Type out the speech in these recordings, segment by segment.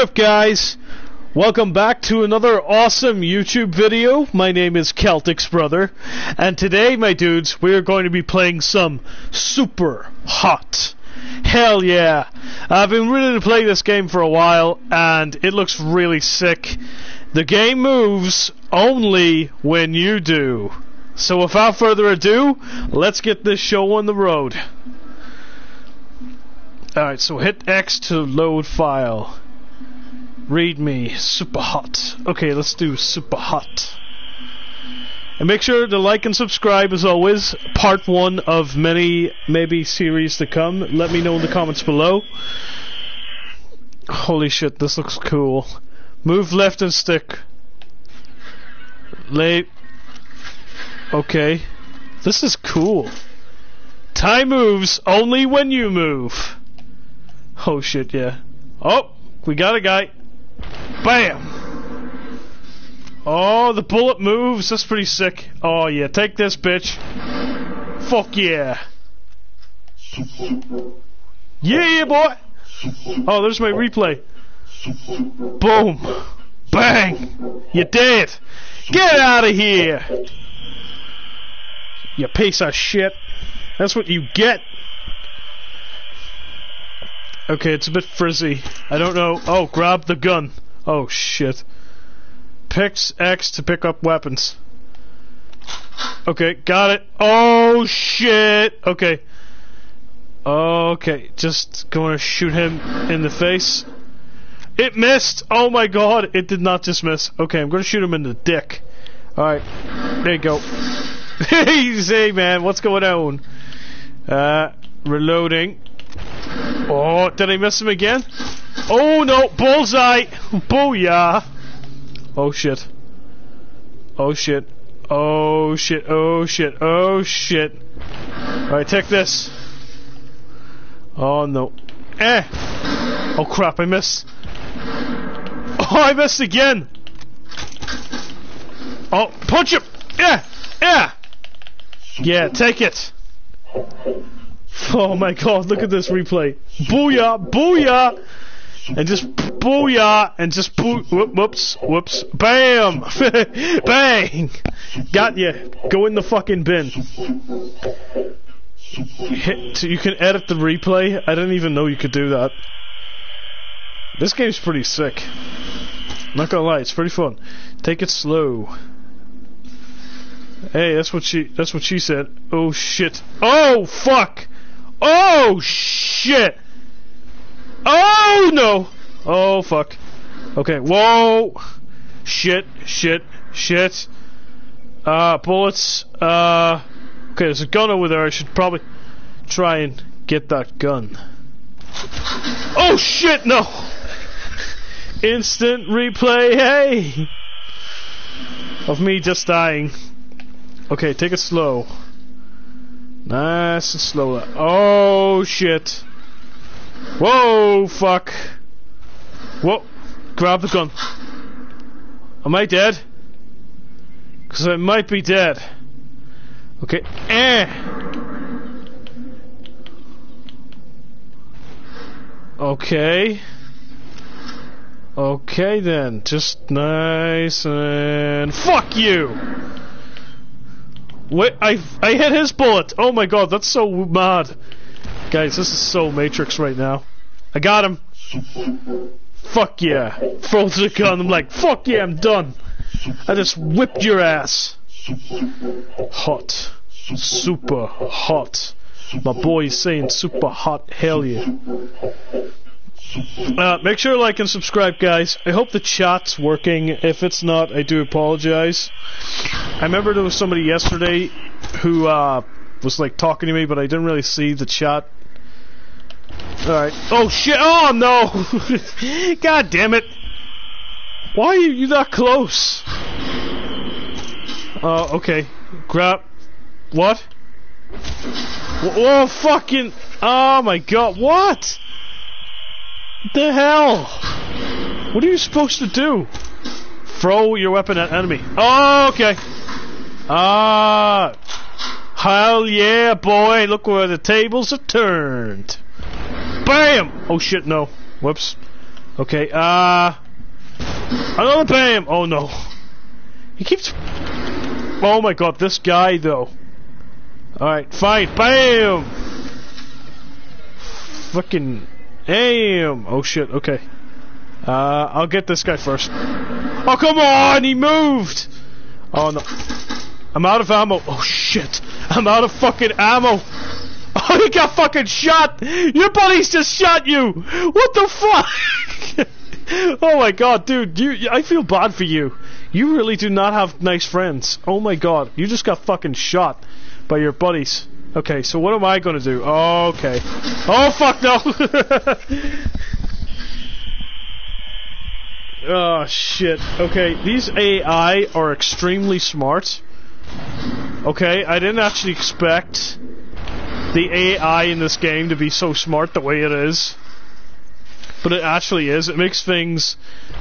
up guys? Welcome back to another awesome YouTube video. My name is Celtix Brother, and today, my dudes, we are going to be playing some super hot. Hell yeah! I've been ready to play this game for a while, and it looks really sick. The game moves only when you do. So without further ado, let's get this show on the road. Alright, so hit X to load file. Read me, super hot. Okay, let's do super hot. And make sure to like and subscribe as always. Part one of many, maybe series to come. Let me know in the comments below. Holy shit, this looks cool. Move left and stick. Lay. Okay. This is cool. Time moves only when you move. Oh shit, yeah. Oh, we got a guy. Bam! Oh, the bullet moves. That's pretty sick. Oh yeah, take this, bitch. Fuck yeah. Yeah, boy. Oh, there's my replay. Boom. Bang. You're dead. Get out of here. You piece of shit. That's what you get. Okay, it's a bit frizzy. I don't know. Oh, grab the gun. Oh, shit. Picks X to pick up weapons. Okay, got it. Oh, shit. Okay. Okay, just going to shoot him in the face. It missed! Oh my god, it did not just miss. Okay, I'm going to shoot him in the dick. Alright, there you go. Easy, man, what's going on? Uh, reloading. Oh, did I miss him again? Oh no, bullseye! Booyah! Oh shit. Oh shit. Oh shit, oh shit, oh shit. Alright, take this. Oh no. Eh! Oh crap, I missed. Oh, I missed again! Oh, punch him! Yeah! Yeah! Yeah, take it! Oh my god, look at this replay. Booyah! Booyah! And just booyah! And just boo- whoop, whoops, whoops, bam! Bang! Got you. Go in the fucking bin. Hit, you can edit the replay? I didn't even know you could do that. This game's pretty sick. Not gonna lie, it's pretty fun. Take it slow. Hey, that's what she that's what she said. Oh shit. Oh fuck! Oh shit! Oh no! Oh fuck. Okay, whoa! Shit, shit, shit. Uh, bullets. Uh, okay, there's a gun over there. I should probably try and get that gun. Oh shit, no! Instant replay, hey! Of me just dying. Okay, take it slow. Nice and slow. Oh shit. Whoa, fuck. Whoa. Grab the gun. Am I dead? Because I might be dead. Okay. Eh. Okay. Okay then. Just nice and... Fuck you! Wait, I I hit his bullet. Oh my god, that's so mad. Guys, this is so Matrix right now. I got him. Fuck yeah. Throws the gun. I'm like, fuck yeah, I'm done. I just whipped your ass. Hot. Super hot. My boy is saying super hot. Hell yeah. Uh, make sure to like and subscribe, guys. I hope the chat's working. If it's not, I do apologize. I remember there was somebody yesterday who uh, was like talking to me, but I didn't really see the chat. Alright. Oh shit! Oh no! God damn it! Why are you that close? Oh, uh, okay. Grab. What? Oh, fucking. Oh my god, what? The hell? What are you supposed to do? Throw your weapon at enemy. Oh, okay. Ah. Hell yeah, boy. Look where the tables have turned. Bam! Oh shit, no. Whoops. Okay, uh... Another bam! Oh no. He keeps... Oh my god, this guy though. Alright, fine. Bam! Fucking... Damn! Oh shit, okay. Uh, I'll get this guy first. Oh, come on! He moved! Oh no. I'm out of ammo. Oh shit! I'm out of fucking ammo! Oh, he got fucking shot! Your buddies just shot you! What the fuck? oh my god, dude, you, I feel bad for you. You really do not have nice friends. Oh my god, you just got fucking shot by your buddies. Okay, so what am I gonna do? Oh, okay. Oh fuck no! oh shit. Okay, these AI are extremely smart. Okay, I didn't actually expect the AI in this game to be so smart the way it is. But it actually is. It makes things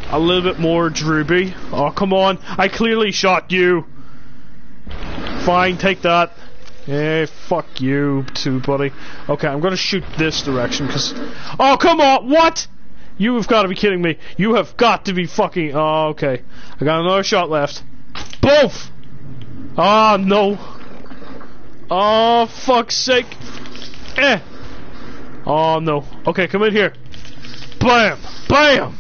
a little bit more droopy. Oh, come on. I clearly shot you. Fine, take that. Hey, fuck you too, buddy. Okay, I'm gonna shoot this direction, because... Oh, come on! What? You have got to be kidding me. You have got to be fucking... Oh, okay. I got another shot left. Both! Oh, no. Oh, fuck's sake. Eh. Oh, no. Okay, come in here. Bam! Bam!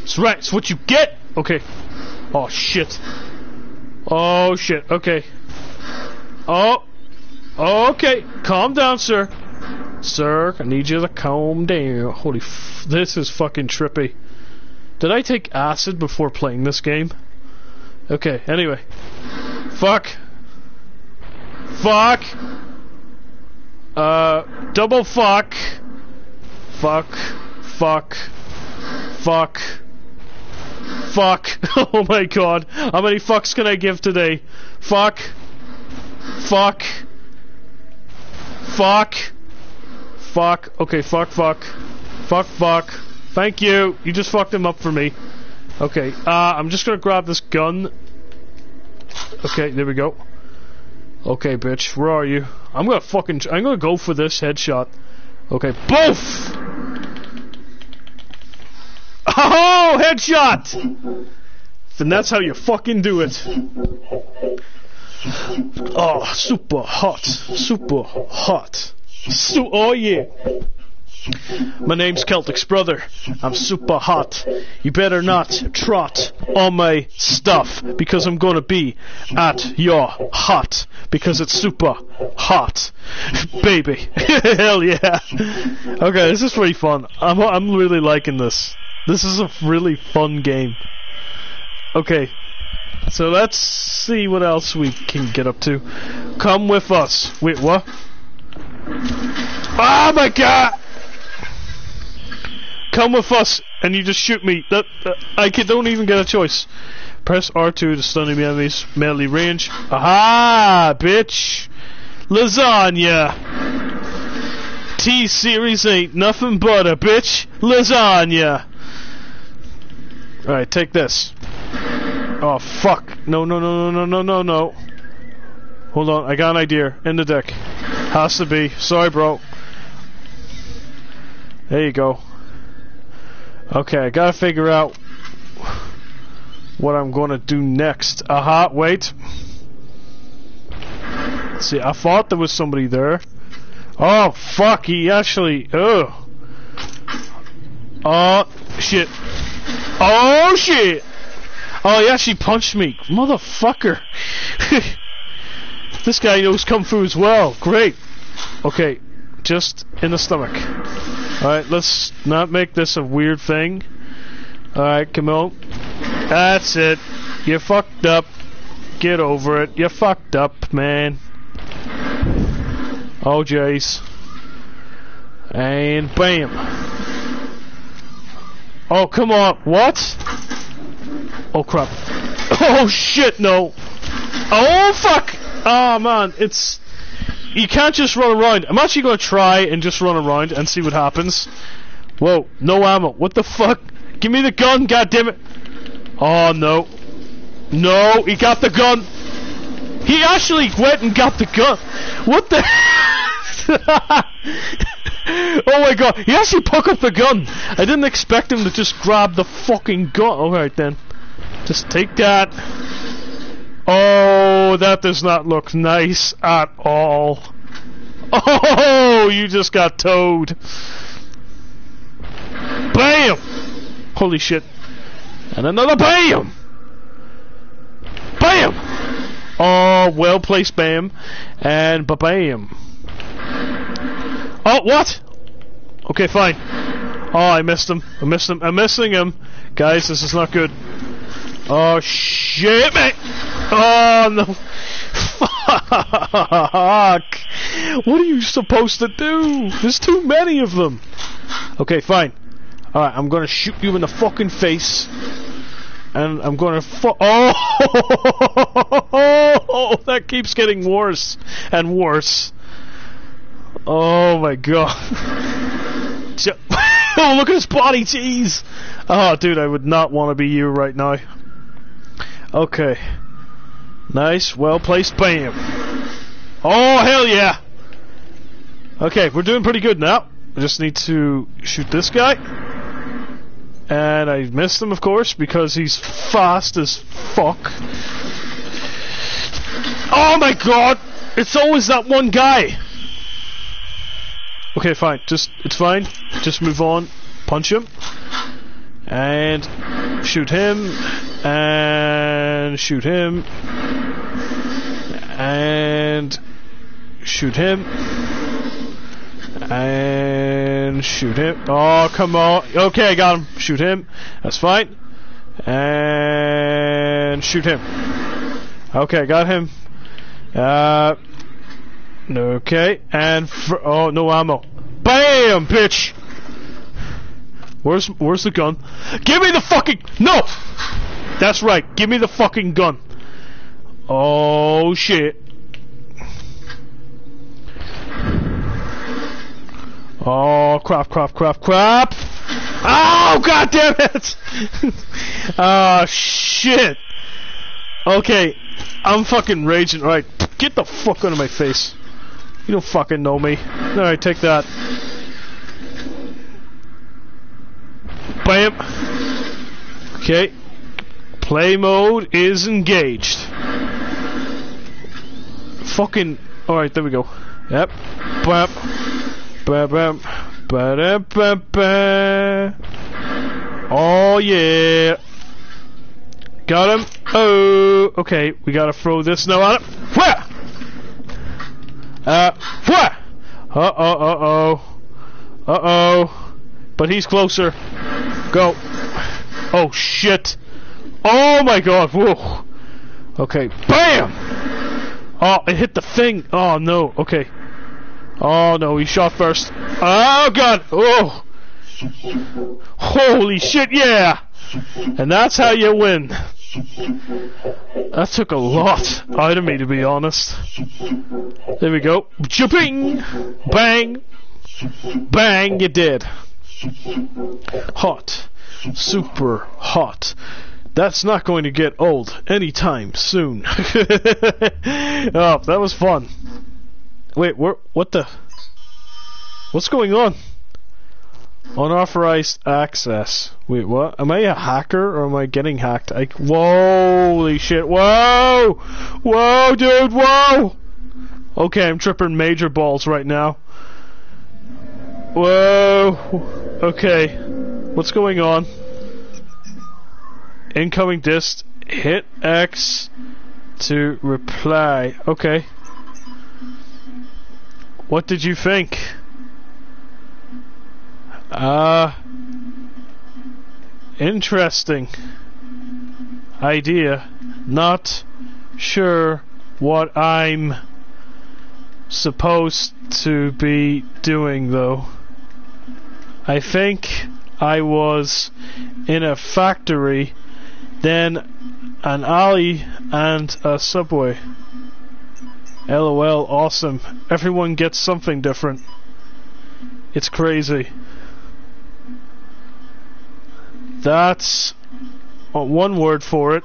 That's right, it's what you get! Okay. Oh, shit. Oh, shit. Okay. Oh. Okay. Calm down, sir. Sir, I need you to calm down. Holy This is fucking trippy. Did I take acid before playing this game? Okay, anyway. Fuck. Fuck. Uh, double fuck. Fuck. Fuck. Fuck. Fuck. oh my god. How many fucks can I give today? Fuck. Fuck. Fuck. Fuck. Okay, fuck, fuck. Fuck, fuck. Thank you. You just fucked him up for me. Okay, uh, I'm just gonna grab this gun. Okay, there we go. Okay, bitch, where are you? I'm gonna fucking, I'm gonna go for this headshot. Okay, BOOF! Oh, headshot! And that's how you fucking do it. Oh, super hot. Super hot. Su oh yeah. My name's Celtix brother. I'm super hot. You better not trot on my stuff because I'm gonna be at your hot because it's super hot, baby. Hell yeah. Okay, this is pretty fun. I'm I'm really liking this. This is a really fun game. Okay, so let's see what else we can get up to. Come with us. Wait, what? Oh my god! Come with us, and you just shoot me. That, that I can, don't even get a choice. Press R2 to stun the enemy's melee range. Aha, bitch! Lasagna! T-Series ain't nothing but a bitch. Lasagna! Alright, take this. Oh, fuck. No, no, no, no, no, no, no, no. Hold on, I got an idea. In the deck. Has to be. Sorry, bro. There you go. Okay, I gotta figure out what I'm gonna do next. Aha, wait. See, I thought there was somebody there. Oh, fuck, he actually... Ugh. Oh, shit. Oh, shit! Oh, he actually punched me. Motherfucker. this guy knows Kung Fu as well. Great. Okay, just in the stomach. Alright, let's not make this a weird thing. Alright, come on. That's it. You fucked up. Get over it. You fucked up, man. Oh, jeez. And bam. Oh, come on. What? Oh, crap. Oh, shit, no. Oh, fuck. Oh, man. It's... You can't just run around. I'm actually to try and just run around and see what happens. Whoa, no ammo. What the fuck? Give me the gun, goddammit. Oh, no. No, he got the gun. He actually went and got the gun. What the oh my god, he actually took up the gun. I didn't expect him to just grab the fucking gun. Alright then. Just take that. Oh, that does not look nice at all. Oh, you just got towed. Bam! Holy shit. And another BAM! BAM! Oh, well placed BAM. And ba-bam. Oh, what? Okay, fine. Oh, I missed him. I missed him. I'm missing him. Guys, this is not good. Oh, shit, mate! Oh, no. Fuck! What are you supposed to do? There's too many of them. Okay, fine. Alright, I'm gonna shoot you in the fucking face. And I'm gonna fu- Oh! That keeps getting worse and worse. Oh my god. oh, look at his body, jeez! Oh, dude, I would not want to be you right now. Okay. Nice, well placed bam. Oh, hell yeah! Okay, we're doing pretty good now. I just need to shoot this guy. And I missed him, of course, because he's fast as fuck. Oh my god! It's always that one guy! Okay, fine. Just, it's fine. Just move on. Punch him. And shoot him. And shoot him. And shoot him. And shoot him. Oh, come on. Okay, I got him. Shoot him. That's fine. And shoot him. Okay, got him. Uh, okay. And oh, no ammo. Bam, bitch. Where's where's the gun? Give me the fucking no. That's right. Give me the fucking gun. Oh shit. Oh crap, crap, crap, crap! Oh god damn it! oh shit! Okay, I'm fucking raging. Right, get the fuck out of my face. You don't fucking know me. Alright, take that. Bam! Okay. Play mode is engaged. Fucking. Alright, there we go. Yep. Bam. Ba -ba -ba -ba -ba. Oh yeah. Got him. Oh, okay. We gotta throw this now on it. Where? Uh, where? Uh oh, uh oh. Uh oh. But he's closer. Go. Oh shit. Oh my god. Whoa. Okay. Bam! Oh, it hit the thing. Oh no. Okay. Oh no, he shot first. Oh god! Oh! Holy shit, yeah! And that's how you win. That took a lot out of me, to be honest. There we go. Jumping! Bang! Bang, you did. Hot. Super hot. That's not going to get old anytime soon. oh, that was fun. Wait, where, what the? What's going on? Unauthorized access. Wait, what? Am I a hacker or am I getting hacked? I, holy shit. Whoa! Whoa, dude, whoa! Okay, I'm tripping major balls right now. Whoa! Okay. What's going on? Incoming dist. Hit X to reply. Okay. What did you think? Ah. Uh, interesting idea. Not sure what I'm supposed to be doing though. I think I was in a factory, then an alley and a subway. LOL, awesome. Everyone gets something different. It's crazy. That's one word for it.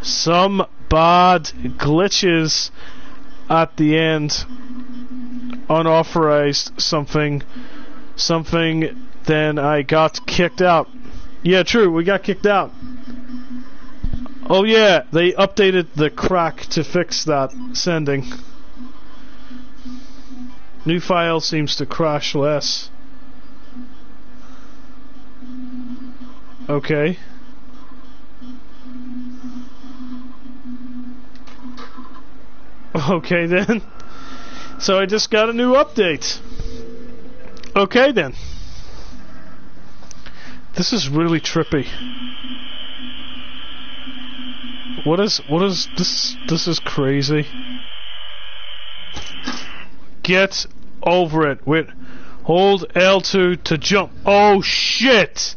Some bad glitches at the end unauthorized something something then I got kicked out. Yeah, true, we got kicked out. Oh yeah, they updated the crack to fix that sending. New file seems to crash less. Okay. Okay then. So I just got a new update. Okay then. This is really trippy. What is what is this this is crazy. Get over it. Wait. Hold L2 to jump. Oh shit.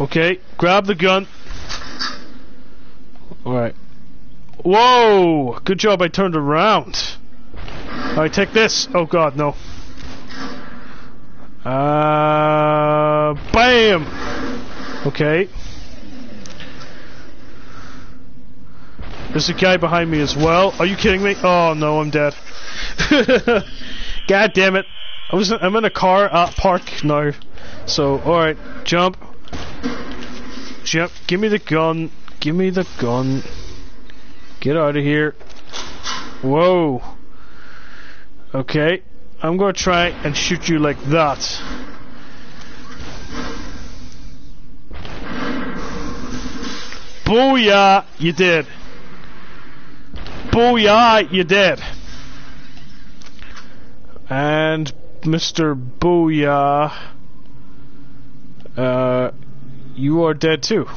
Okay, grab the gun. Alright. Whoa! Good job I turned around. Alright, take this. Oh god, no. Uh, bam! Okay. There's a guy behind me as well. Are you kidding me? Oh no, I'm dead. God damn it. I was I'm in a car at park now. So, alright, jump. Jump. Give me the gun. Give me the gun. Get out of here. Whoa. Okay. I'm going to try and shoot you like that. Booyah! You did. Booyah! You did. And Mr. Booyah, uh, you are dead too.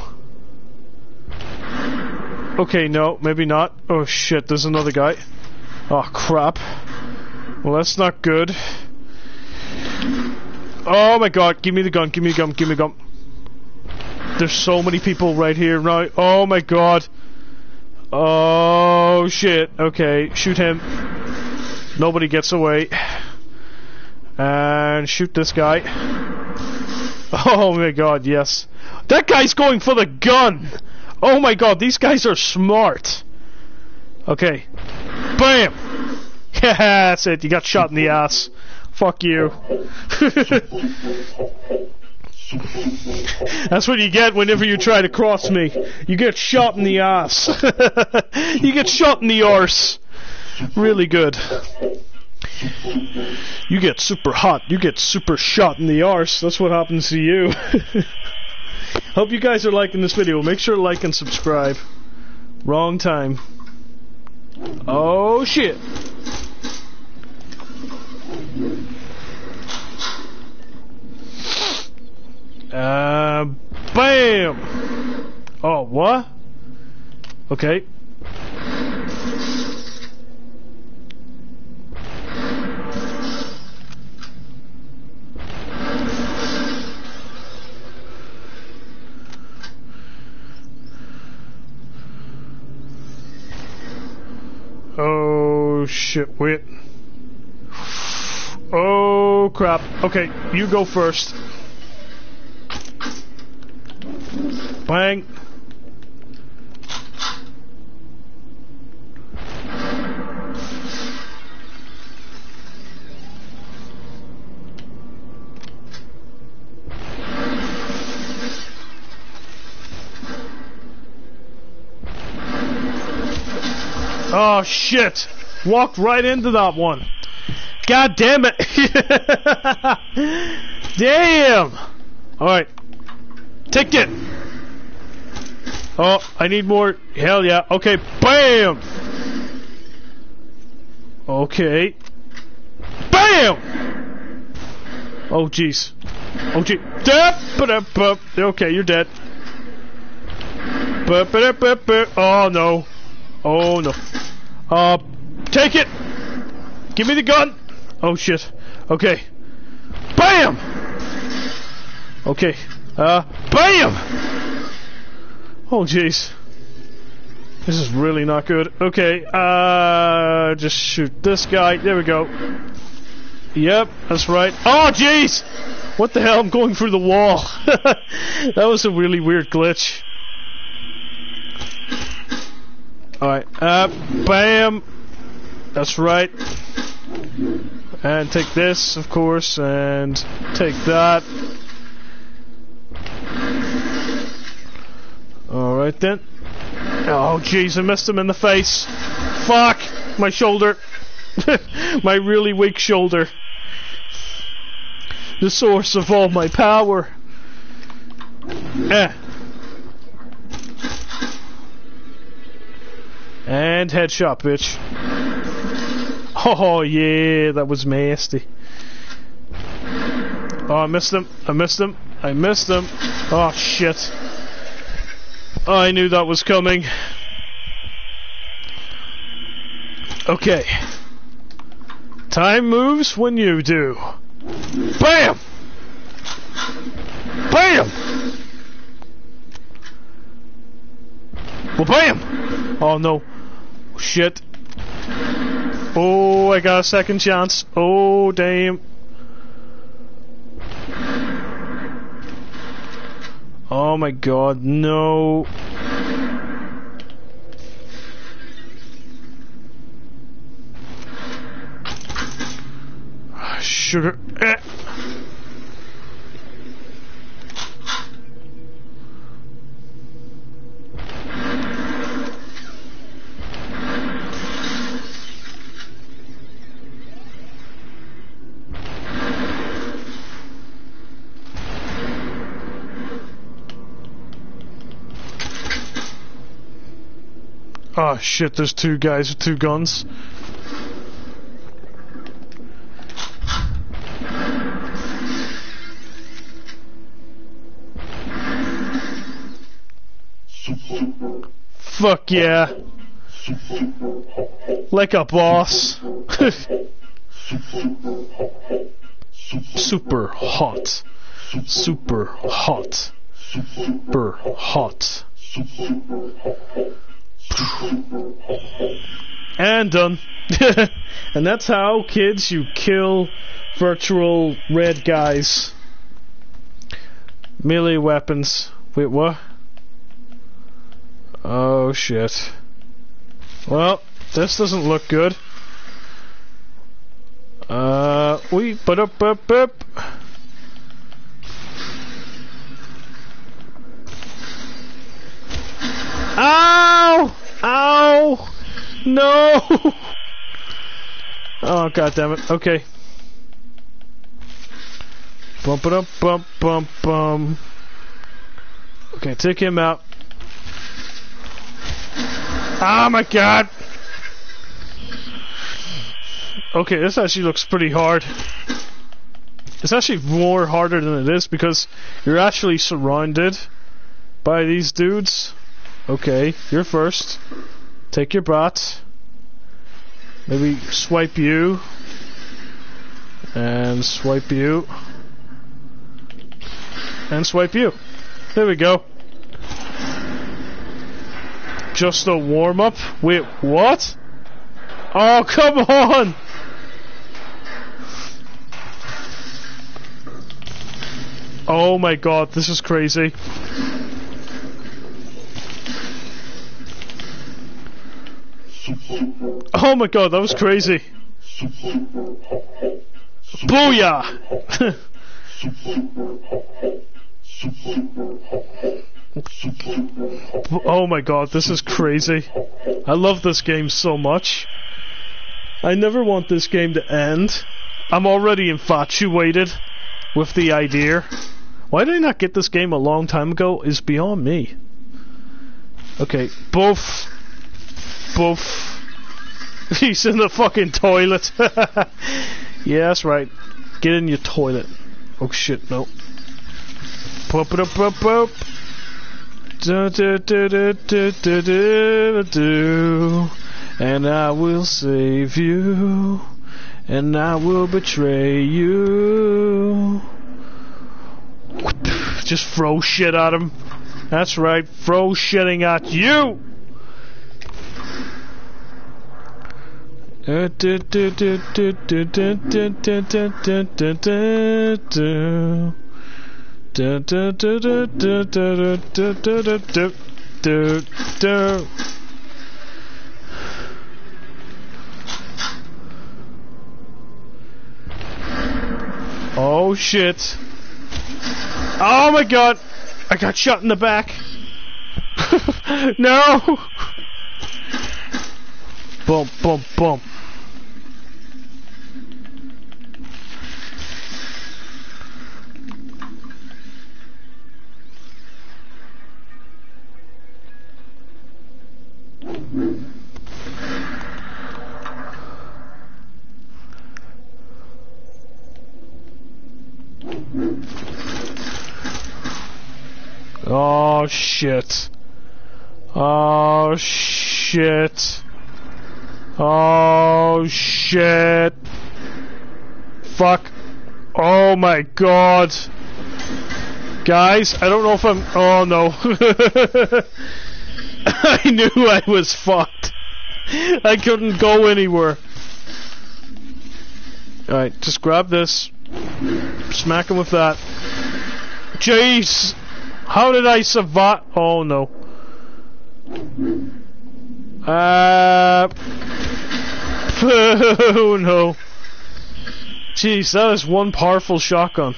Okay, no, maybe not. Oh shit, there's another guy. Oh crap. Well, that's not good. Oh my god, give me the gun, give me the gun, give me the gun. There's so many people right here now. Oh my god. Oh shit. Okay, shoot him. Nobody gets away. And shoot this guy. Oh my god, yes. That guy's going for the gun! Oh my god, these guys are smart. Okay. Bam! Yeah, that's it. You got shot in the ass. Fuck you. That's what you get whenever you try to cross me. You get shot in the ass. you get shot in the arse. Really good. You get super hot. You get super shot in the arse. That's what happens to you. Hope you guys are liking this video. Make sure to like and subscribe. Wrong time. Oh shit. Uh, bam! Oh, what? Okay. Shit, wait. Oh crap. Okay, you go first. Bang. Oh shit! Walked right into that one. God damn it! damn! Alright. Ticket! Oh, I need more. Hell yeah. Okay, BAM! Okay. BAM! Oh, jeez. Oh, gee. Okay, you're dead. Oh, no. Oh, no. Uh, take it! Give me the gun! Oh, shit. Okay. BAM! Okay. Uh, BAM! Oh, jeez. This is really not good. Okay, uh, just shoot this guy. There we go. Yep, that's right. Oh, jeez! What the hell? I'm going through the wall. that was a really weird glitch. Alright, uh, bam! That's right. And take this, of course, and take that. Alright then. Oh jeez, I missed him in the face. Fuck! My shoulder. my really weak shoulder. The source of all my power. Eh. And headshot, bitch. Oh yeah, that was nasty. Oh, I missed him. I missed him. I missed him. Oh shit. I knew that was coming. Okay. Time moves when you do. BAM! BAM! Well, BAM! Oh no. Shit. Oh, I got a second chance. Oh, damn. Oh my god, no. Sugar. Eh. Oh shit, there's two guys with two guns. Fuck yeah. Like a boss. Super hot. Super hot. Super hot. And done. and that's how, kids, you kill virtual red guys. Melee weapons. Wait, what? Oh shit. Well, this doesn't look good. Uh, we but up up up. Ow! Ow! No! Oh god damn it. Okay. Bump it up, bump, bump, bum. Okay, take him out. Oh my god! Okay, this actually looks pretty hard. It's actually more harder than it is because you're actually surrounded by these dudes. Okay, you're first. Take your bot. Maybe swipe you. And swipe you. And swipe you. There we go. Just a warm up? Wait, what? Oh, come on! Oh my god, this is crazy. Oh my god, that was crazy. Booyah! oh my god, this is crazy. I love this game so much. I never want this game to end. I'm already infatuated with the idea. Why did I not get this game a long time ago is beyond me. Okay, both. Both. He's in the fucking toilet. yeah, that's right. Get in your toilet. Oh shit, no. Pop it up, pop up. And I will save you. And I will betray you. Just throw shit at him. That's right, throw shitting at you! Oh shit. Oh my god! I got shot in the back! no! Bump, bump, bump. Oh shit. Oh shit. Oh shit. Fuck. Oh my god. Guys, I don't know if I'm. Oh no. I knew I was fucked. I couldn't go anywhere. Alright, just grab this. Smack him with that. Jeez! How did I survive? Oh no. Uh. Oh no. Jeez, that is one powerful shotgun.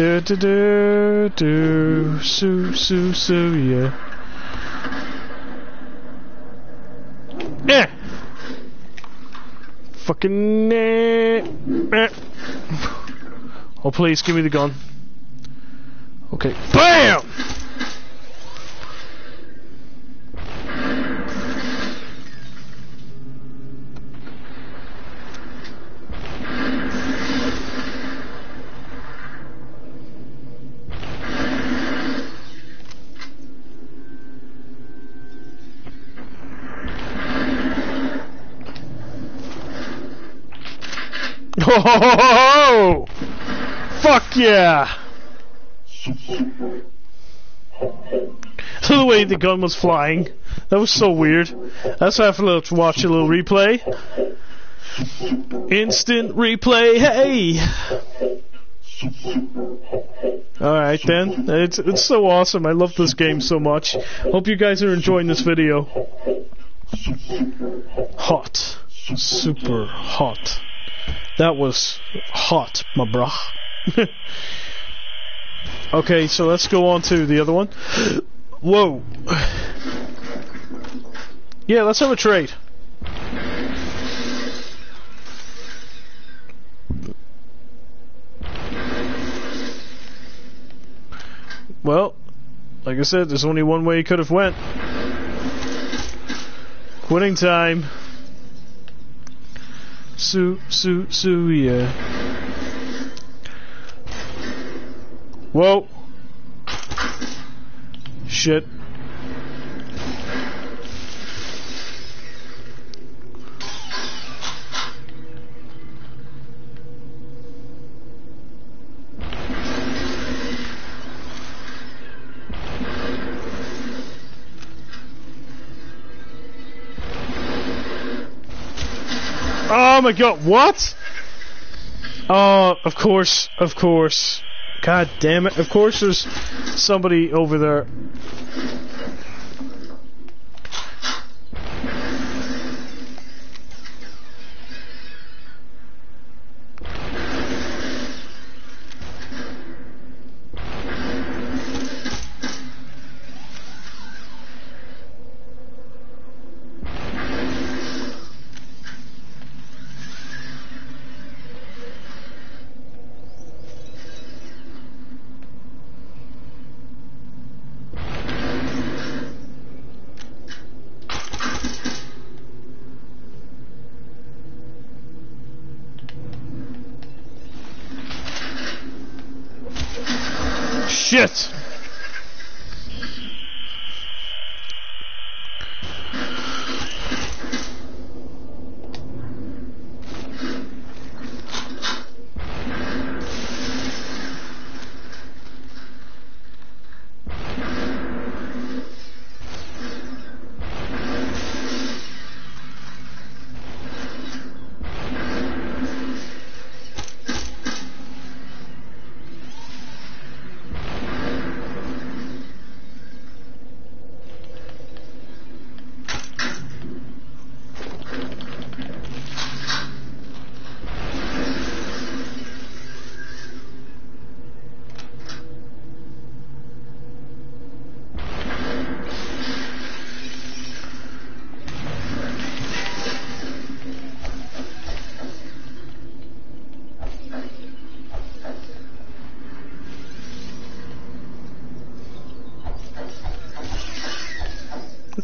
Do do do do, su su su yeah. Eh. Fucking eh. eh. Oh please, give me the gun. Okay. BAM! Oh! Fuck yeah! the way the gun was flying. That was so weird. Let's have a little watch a little replay. Instant replay, hey! Alright then. It's it's so awesome. I love this game so much. Hope you guys are enjoying this video. Hot. Super hot. That was hot, my bruh. okay, so let's go on to the other one. Whoa. Yeah, let's have a trade. Well, like I said, there's only one way he could have went. Quitting time. Sue, Sue, Sue, yeah. Whoa. Shit. Oh my god, what? Oh, of course, of course. God damn it, of course there's somebody over there.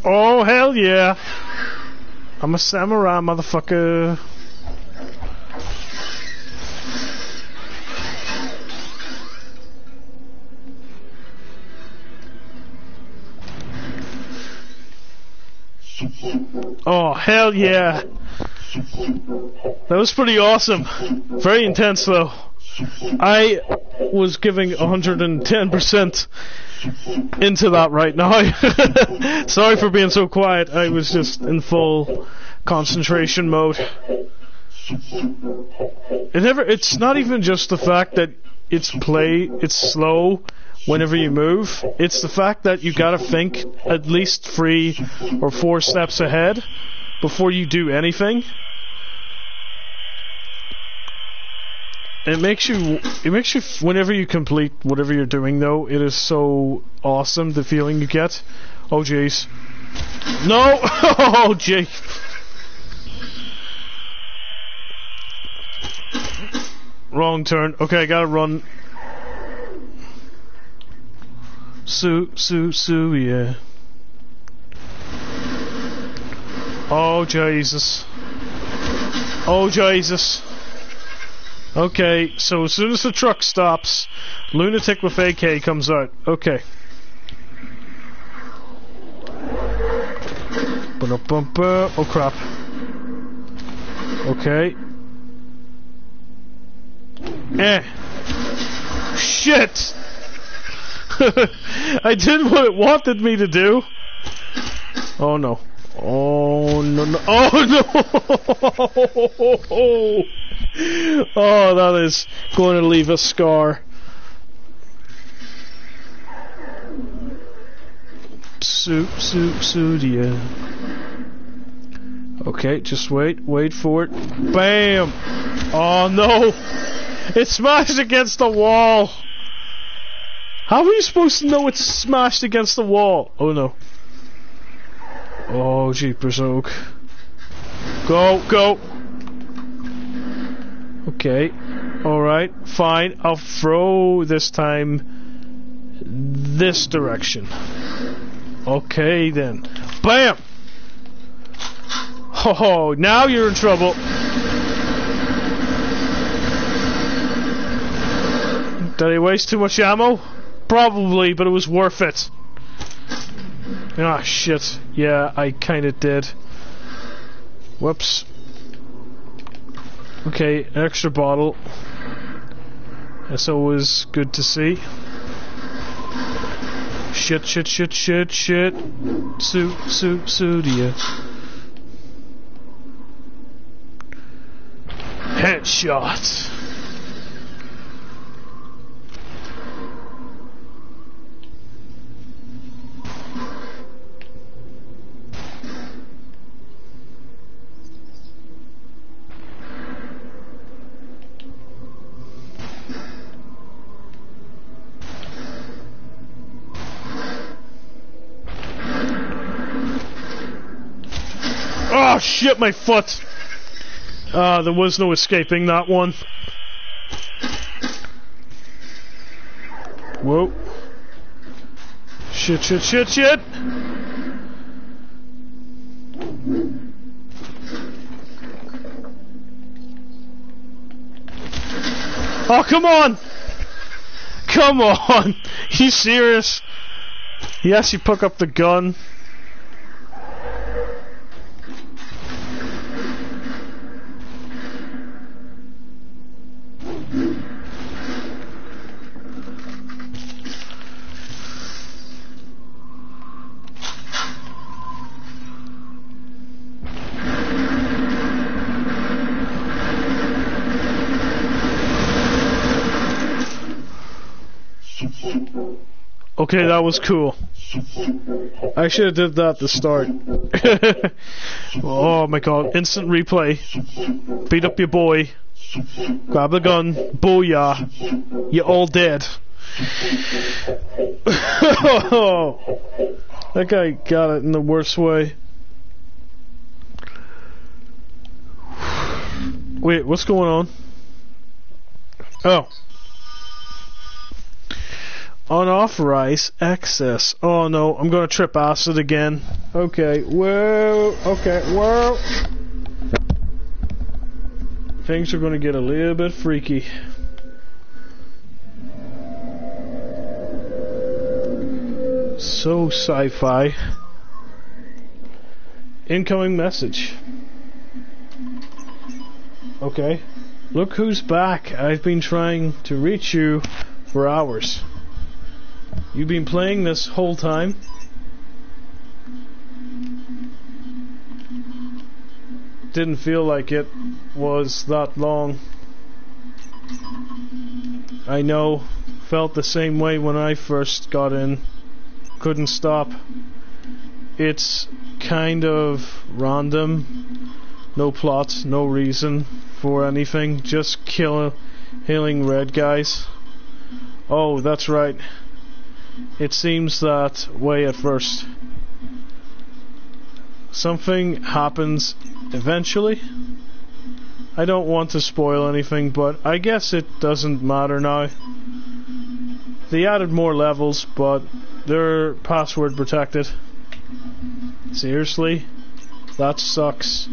Oh, hell yeah. I'm a samurai, motherfucker. Oh, hell yeah. That was pretty awesome. Very intense, though. I was giving 110% into that right now. Sorry for being so quiet. I was just in full concentration mode. It never it's not even just the fact that it's play it's slow whenever you move. It's the fact that you gotta think at least three or four steps ahead before you do anything. It makes you. It makes you. Whenever you complete whatever you're doing, though, it is so awesome. The feeling you get. Oh jeez. No. oh gee. Wrong turn. Okay, I gotta run. Sue, Sue, Sue, yeah. Oh Jesus. Oh Jesus. Okay, so as soon as the truck stops, Lunatic with AK comes out. Okay. Oh crap. Okay. Eh. Shit! I did what it wanted me to do. Oh no. Oh no no. Oh no! oh, that is going to leave a scar. Soup, soup, Sudia. Okay, just wait, wait for it. Bam! Oh no! It smashed against the wall! How are you supposed to know it's smashed against the wall? Oh no. Oh, Jeepers Oak. Go, go! Okay. Alright, fine. I'll throw this time this direction. Okay then. BAM! Oh, now you're in trouble. Did I waste too much ammo? Probably, but it was worth it. Ah, shit. Yeah, I kinda did. Whoops. Okay, extra bottle. That's always good to see. Shit, shit, shit, shit, shit. Soup, suit, suit, sudia. Headshot. Oh shit, my foot! Uh, there was no escaping that one. Whoa. Shit, shit, shit, shit! Oh, come on! Come on! You serious? Yes, you pick up the gun. Okay, that was cool. I should have did that at the start. oh my god, instant replay. Beat up your boy. Grab the gun. Booyah. You're all dead. that guy got it in the worst way. Wait, what's going on? Oh. Unauthorized access. Oh no, I'm gonna trip acid again. Okay, whoa, okay, whoa. Things are gonna get a little bit freaky. So sci-fi. Incoming message. Okay. Look who's back. I've been trying to reach you for hours. You've been playing this whole time? Didn't feel like it was that long. I know. Felt the same way when I first got in. Couldn't stop. It's kind of random. No plot, no reason for anything. Just kill, killing red guys. Oh, that's right. It seems that way at first. Something happens eventually. I don't want to spoil anything, but I guess it doesn't matter now. They added more levels, but they're password protected. Seriously? That sucks.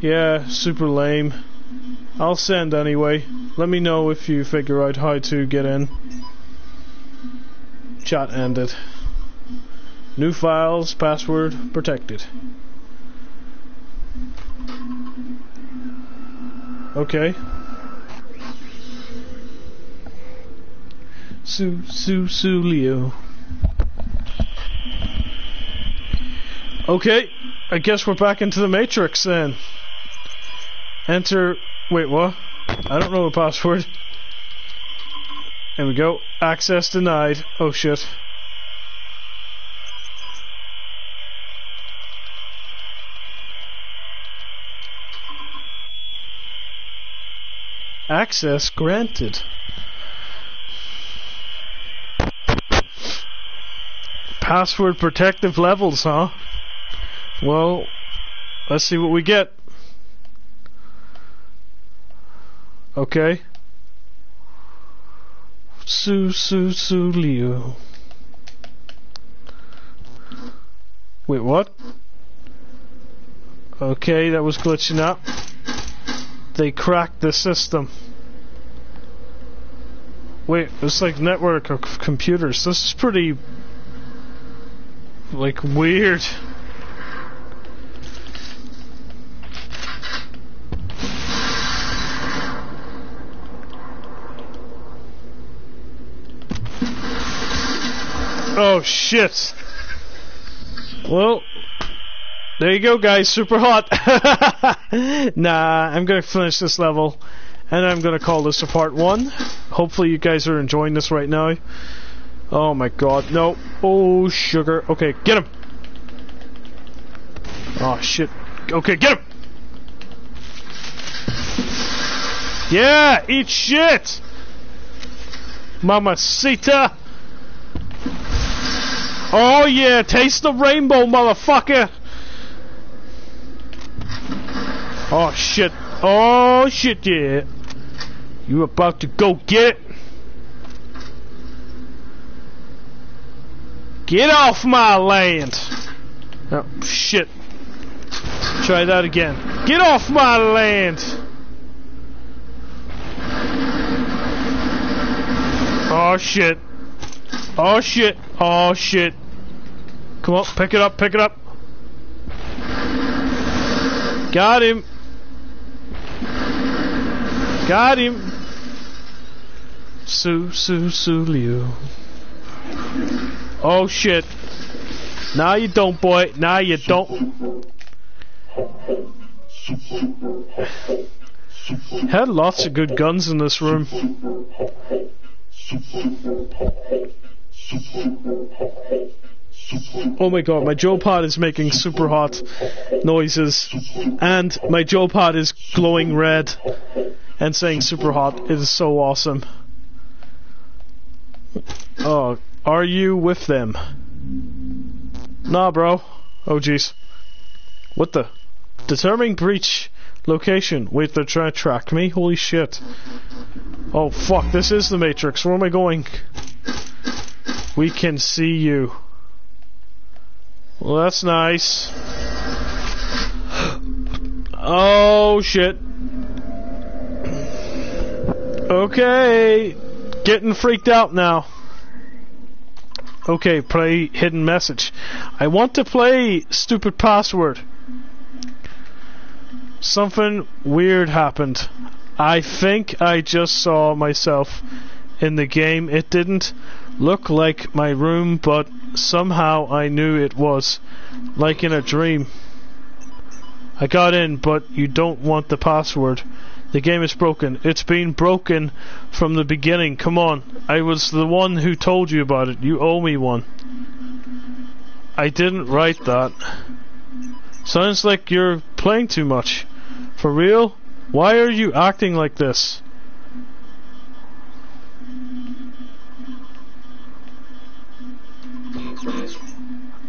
Yeah, super lame. I'll send anyway. Let me know if you figure out how to get in. Chat ended. New files, password protected. Okay. Su Su Su Leo. Okay, I guess we're back into the Matrix then. Enter. Wait, what? I don't know the password. There we go. Access denied. Oh shit. Access granted. Password protective levels, huh? Well, let's see what we get. Okay. Su Su Su Liu. Wait, what? Okay, that was glitching up. They cracked the system. Wait, it's like network of computers. This is pretty like weird. Shit. Well, there you go, guys. Super hot. nah, I'm gonna finish this level, and I'm gonna call this a part one. Hopefully, you guys are enjoying this right now. Oh my god, no. Oh, sugar. Okay, get him. Oh shit. Okay, get him. Yeah, eat shit. Mamacita. Oh yeah, taste the rainbow, motherfucker! Oh shit. Oh shit, yeah. You about to go get it? Get off my land! Oh shit. Try that again. Get off my land! Oh shit. Oh shit. Oh shit. Come on, pick it up, pick it up. Got him. Got him. Su Su Su Liu. Oh shit. Now you don't, boy. Now you don't. Had lots of good guns in this room. Oh my god, my Joe-Pod is making super hot noises, and my Joe-Pod is glowing red and saying super hot. It is so awesome. Oh, are you with them? Nah, bro. Oh, jeez. What the? Determining breach location. Wait, they're trying to track me? Holy shit. Oh, fuck, this is the Matrix. Where am I going? We can see you. Well, that's nice. Oh, shit. Okay. Getting freaked out now. Okay, play hidden message. I want to play stupid password. Something weird happened. I think I just saw myself in the game. It didn't look like my room, but somehow I knew it was. Like in a dream. I got in, but you don't want the password. The game is broken. It's been broken from the beginning. Come on. I was the one who told you about it. You owe me one. I didn't write that. Sounds like you're playing too much. For real? Why are you acting like this?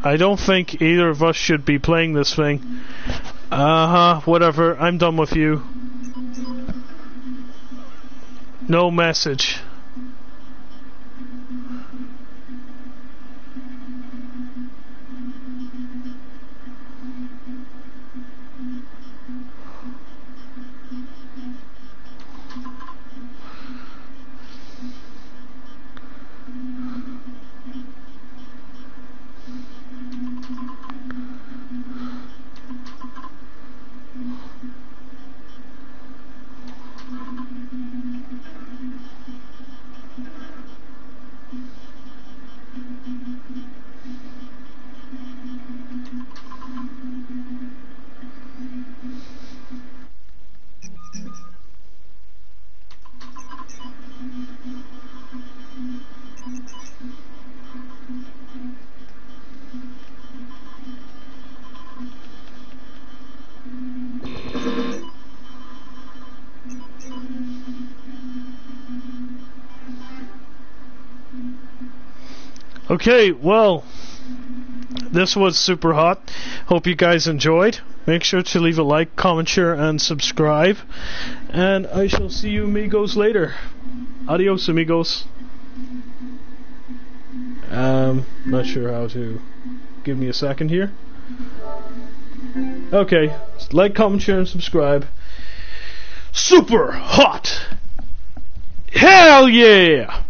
I don't think either of us should be playing this thing. Uh huh, whatever. I'm done with you. No message. Okay, well, this was super hot. Hope you guys enjoyed. Make sure to leave a like, comment, share, and subscribe. And I shall see you amigos later. Adios, amigos. Um, not sure how to. Give me a second here. Okay, like, comment, share, and subscribe. Super hot! Hell yeah!